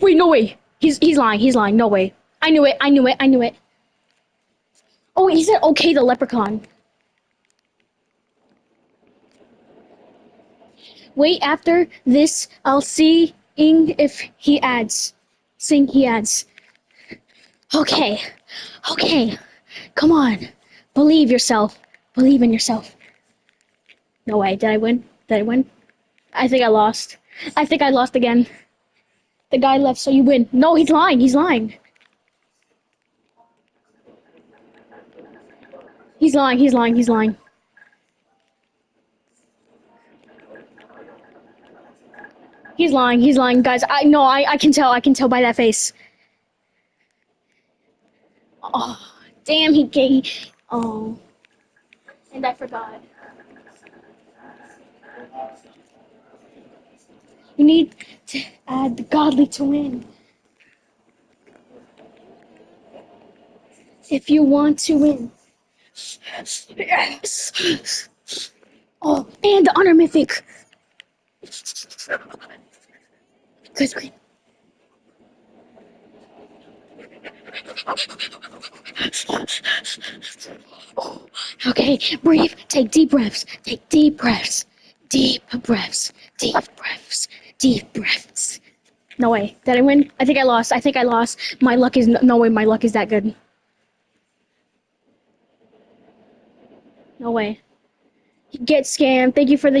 Wait, no way. He's he's lying. He's lying. No way. I knew it. I knew it. I knew it. Oh, he said okay. The leprechaun. Wait after this. I'll see if he adds. Sing he adds. Okay. Okay. Come on. Believe yourself. Believe in yourself. No way. Did I win? Did I win? I think I lost. I think I lost again. The guy left, so you win. No, he's lying. He's lying. He's lying. He's lying. He's lying. He's lying. He's lying, guys. I no. I I can tell. I can tell by that face. Oh, damn. He gave. Oh, and I forgot. You need to add the godly to win. If you want to win. Yes. Oh, and the honor mythic. Good screen. Okay, breathe. Take deep breaths. Take deep breaths. Deep breaths. Deep breaths. Deep breaths. No way. Did I win? I think I lost. I think I lost. My luck is no way. My luck is that good. No way. Get scammed. Thank you for the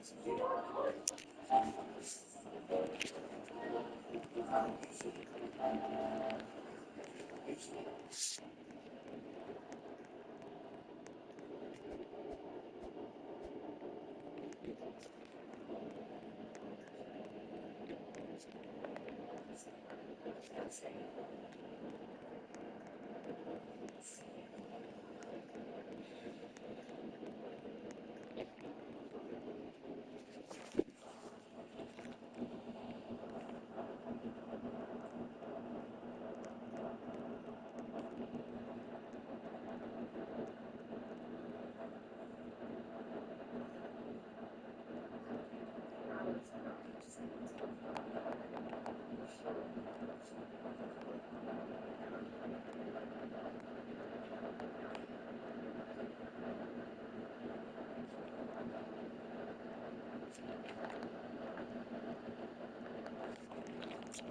un.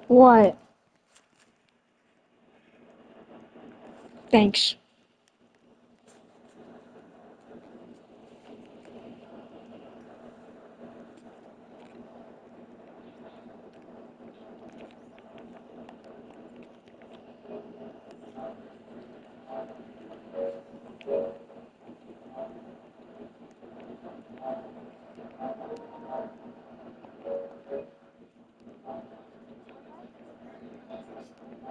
What? Thanks.